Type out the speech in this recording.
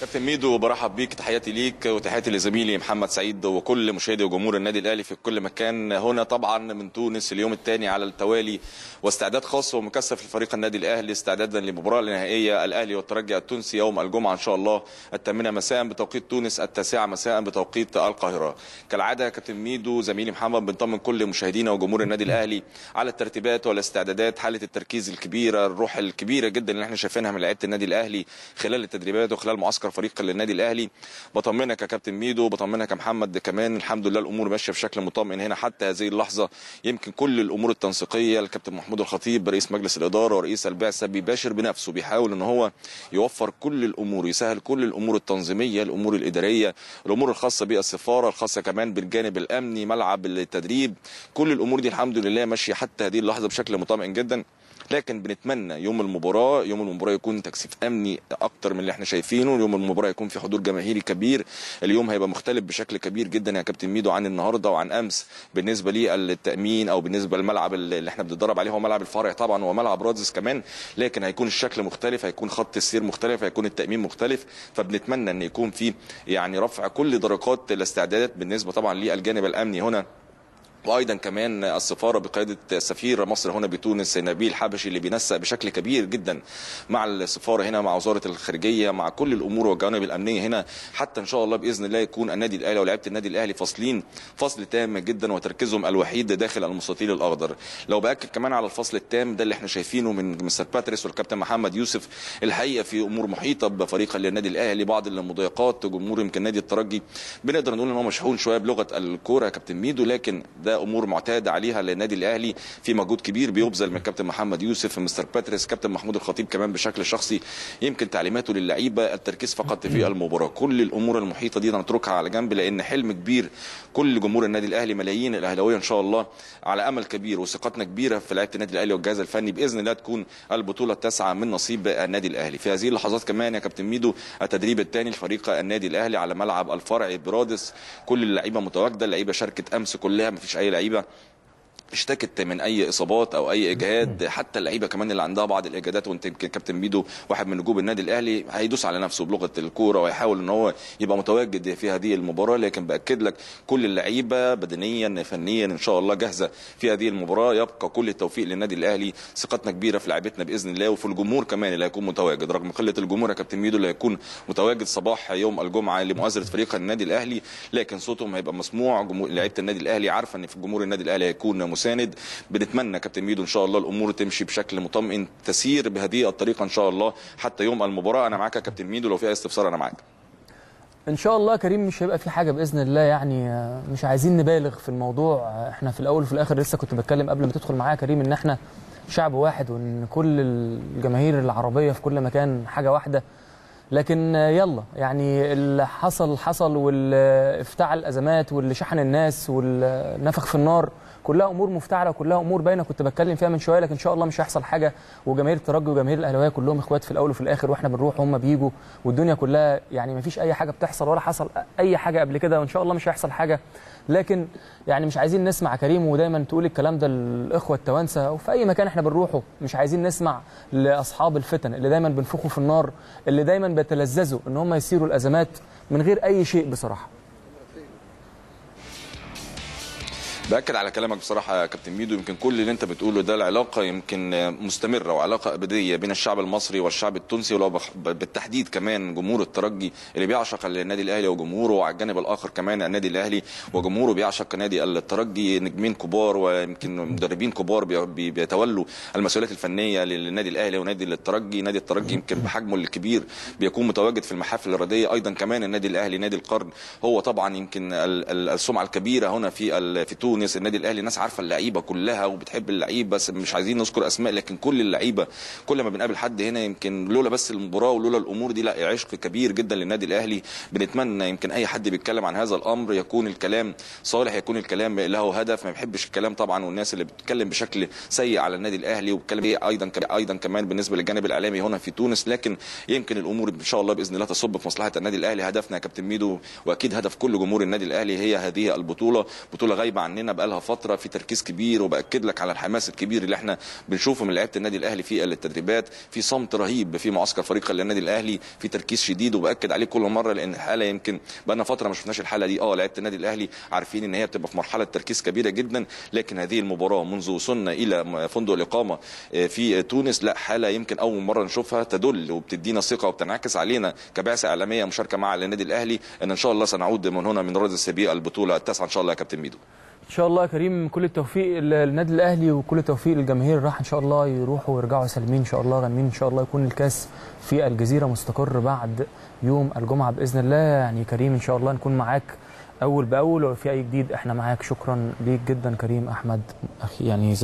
كابتن ميدو برحب بيك تحياتي ليك وتحياتي لزميلي محمد سعيد وكل مشاهدي وجمهور النادي الأهلي في كل مكان. هنا طبعا من تونس اليوم الثاني على التوالي واستعداد خاص ومكثف لفريق النادي الأهلي استعدادا للمباراه النهائية. الأهلي والترجي التونسي يوم الجمعة إن شاء الله الثامنة مساء بتوقيت تونس التاسعة مساء بتوقيت القاهرة. كالعادة كابتن ميدو زميلي محمد بنطمن كل مشاهدينا وجمهور النادي الأهلي على الترتيبات والاستعدادات حالة التركيز الكبيرة الروح الكبيرة جدا اللي إحنا شايفينها من لعيبة النادي الأهلي خلال التدريبات وخلال معسكر فريق النادي الأهلي. بطمنك يا كابتن ميدو بطمنك يا محمد كمان الحمد لله الأمور ماشية بشكل مطمئن هنا حتى هذه اللحظة. يمكن كل الأمور التنسيقية الكابتن محمود الخطيب رئيس مجلس الإدارة ورئيس البعثة بيباشر بنفسه بيحاول إن هو يوفر كل الأمور يسهل كل الأمور التنظيمية الأمور الإدارية الأمور الخاصة بالسفارة الخاصة كمان بالجانب الأمني ملعب التدريب. كل الأمور دي الحمد لله ماشية حتى هذه اللحظة بشكل مطمئن جدا. لكن بنتمنى يوم المباراة يوم المباراة يكون تكثيف أمني أكتر من اللي إحنا شايفينه يوم المباراة يكون في حضور جماهيري كبير. اليوم هيبقى مختلف بشكل كبير جدا يا كابتن ميدو عن النهارده وعن أمس. بالنسبة للتامين أو بالنسبة للملعب اللي إحنا بنتدرب عليه هو ملعب الفرع طبعا وملعب رادس كمان. لكن هيكون الشكل مختلف هيكون خط السير مختلف هيكون التأمين مختلف. فبنتمنى إن يكون في يعني رفع كل درجات الاستعدادات بالنسبة طبعا للجانب الأمني هنا وأيضا كمان السفارة بقيادة سفير مصر هنا بتونس نبيل حبشي اللي بينسق بشكل كبير جدا مع السفارة هنا مع وزارة الخارجية مع كل الأمور والجوانب الأمنية هنا. حتى إن شاء الله بإذن الله يكون النادي الأهلي ولاعيبه النادي الأهلي فاصلين فصل تام جدا وتركيزهم الوحيد داخل المستطيل الأخضر. لو بأكد كمان على الفصل التام ده اللي إحنا شايفينه من مستر باتريس والكابتن محمد يوسف الحقيقة في أمور محيطة بفريق النادي الأهلي بعض المضايقات جمهور يمكن نادي الترجي بنقدر نقول إن هو مشحون شوية بلغة الكورة كابتن ميدو لكن ده أمور معتادة عليها للنادي الأهلي في مجهود كبير بيبذل من كابتن محمد يوسف مستر باتريس كابتن محمود الخطيب كمان بشكل شخصي. يمكن تعليماته للعيبة التركيز فقط في المباراة. كل الأمور المحيطة دي نتركها على جنب لأن حلم كبير كل جمهور النادي الأهلي ملايين الأهلاوية إن شاء الله على أمل كبير وثقتنا كبيرة في لعيبة النادي الأهلي والجهاز الفني. بإذن الله تكون البطولة التاسعة من نصيب النادي الأهلي. في هذه اللحظات كمان يا كابتن ميدو التدريب الثاني لفريق النادي الأهلي على ملعب الفرع برادس. كل اللعيبة متواجدة اللعيبة شاركت أمس كلها ما فيش اي لعيبه اشتكت من أي إصابات أو أي إجهاد حتى اللعيبة كمان اللي عندها بعض الإجهادات وأنت يمكن كابتن ميدو واحد من نجوم النادي الأهلي هيدوس على نفسه بلغة الكورة ويحاول إن هو يبقى متواجد في هذه المباراة لكن بأكد لك كل اللعيبة بدنيا فنيا إن شاء الله جاهزة في هذه المباراة. يبقى كل التوفيق للنادي الأهلي ثقتنا كبيرة في لعيبتنا بإذن الله وفي الجمهور كمان اللي هيكون متواجد. رغم قلة الجمهور يا كابتن ميدو اللي هيكون متواجد صباح يوم الجمعة لمؤازرة فريق النادي الأهلي لكن صوتهم هيبقى مسموع. لعيبة النادي الأهلي عارفة إن في جمهور النادي الأهلي هيكون مساند. بنتمنى كابتن ميدو إن شاء الله الأمور تمشي بشكل مطمئن تسير بهذه الطريقة إن شاء الله حتى يوم المباراة. أنا معاك يا كابتن ميدو لو في أي استفسار أنا معاك. إن شاء الله كريم مش هيبقى في حاجة بإذن الله يعني مش عايزين نبالغ في الموضوع. إحنا في الأول وفي الآخر لسه كنت بتكلم قبل ما تدخل معايا كريم إن إحنا شعب واحد وإن كل الجماهير العربية في كل مكان حاجة واحدة. لكن يلا يعني اللي حصل حصل واللي افتعل ازمات واللي شحن الناس واللي نفخ في النار كلها أمور مفتعلة وكلها أمور باينة كنت بتكلم فيها من شوية لكن إن شاء الله مش هيحصل حاجة. وجماهير الترجي وجماهير الأهلاوية كلهم إخوات في الأول وفي الآخر وإحنا بنروح وهم بيجوا والدنيا كلها يعني ما فيش أي حاجة بتحصل ولا حصل أي حاجة قبل كده وإن شاء الله مش هيحصل حاجة. لكن يعني مش عايزين نسمع كريم ودايما تقول الكلام ده للإخوة التوانسة وفي أي مكان إحنا بنروحه مش عايزين نسمع لأصحاب الفتن اللي دايما بينفخوا في النار اللي دايما بيتلذذوا إن هم يسيروا الأزمات من غير أي شيء بصراحة. باكد على كلامك بصراحة يا كابتن ميدو. يمكن كل اللي انت بتقوله ده العلاقة يمكن مستمرة وعلاقة أبدية بين الشعب المصري والشعب التونسي ولو بالتحديد كمان جمهور الترجي اللي بيعشق النادي الأهلي وجمهوره وعلى الجانب الآخر كمان النادي الأهلي وجمهوره بيعشق نادي الترجي. نجمين كبار ويمكن مدربين كبار بيتولوا المسؤوليات الفنية للنادي الأهلي ونادي الترجي. نادي الترجي يمكن بحجمه الكبير بيكون متواجد في المحافل الرياضية. أيضا كمان النادي الأهلي نادي القرن هو طبعا يمكن السمعة الكبيرة هنا في في تونس. تونس النادي الأهلي ناس عارفة اللعيبة كلها وبتحب اللعيبة بس مش عايزين نذكر أسماء لكن كل اللعيبة كل ما بنقابل حد هنا يمكن لولا بس المباراة ولولا الأمور دي لا عشق كبير جدا للنادي الأهلي. بنتمنى يمكن أي حد بيتكلم عن هذا الأمر يكون الكلام صالح يكون الكلام له هدف. ما بيحبش الكلام طبعا والناس اللي بتتكلم بشكل سيء على النادي الأهلي وبتتكلم أيضا أيضا كمان بالنسبة للجانب الإعلامي هنا في تونس. لكن يمكن الأمور إن شاء الله بإذن الله تصب في مصلحة النادي الأهلي. هدفنا يا كابتن ميدو وأكيد هدف كل جمهور النادي الأهلي هي هذه البطولة. بطولة غايبة عننا. هنا بقالها فترة في تركيز كبير وبأكد لك على الحماس الكبير اللي إحنا بنشوفه من لعيبة النادي الأهلي في التدريبات. في صمت رهيب في معسكر فريق النادي الأهلي في تركيز شديد وبأكد عليه كل مرة لأن الحالة يمكن بقالنا فترة ما شفناش الحالة دي. آه لعيبة النادي الأهلي عارفين إن هي بتبقى في مرحلة تركيز كبيرة جدا لكن هذه المباراة منذ وصلنا إلى فندق الإقامة في تونس لا حالة يمكن أول مرة نشوفها تدل وبتدينا ثقة وبتنعكس علينا كبعثة إعلامية مشاركة مع النادي الأهلي إن ان شاء الله سنعود من هنا من رد السبيع البطولة التاسعة إن شاء الله يا كابتن ميدو. إن شاء الله يا كريم كل التوفيق للنادي الأهلي وكل التوفيق للجماهير. راح إن شاء الله يروحوا ويرجعوا سالمين إن شاء الله غانمين إن شاء الله يكون الكاس في الجزيرة مستقر بعد يوم الجمعة بإذن الله. يعني كريم إن شاء الله نكون معاك أول بأول ولو في أي جديد إحنا معاك. شكرا ليك جدا كريم أحمد. أخي يعني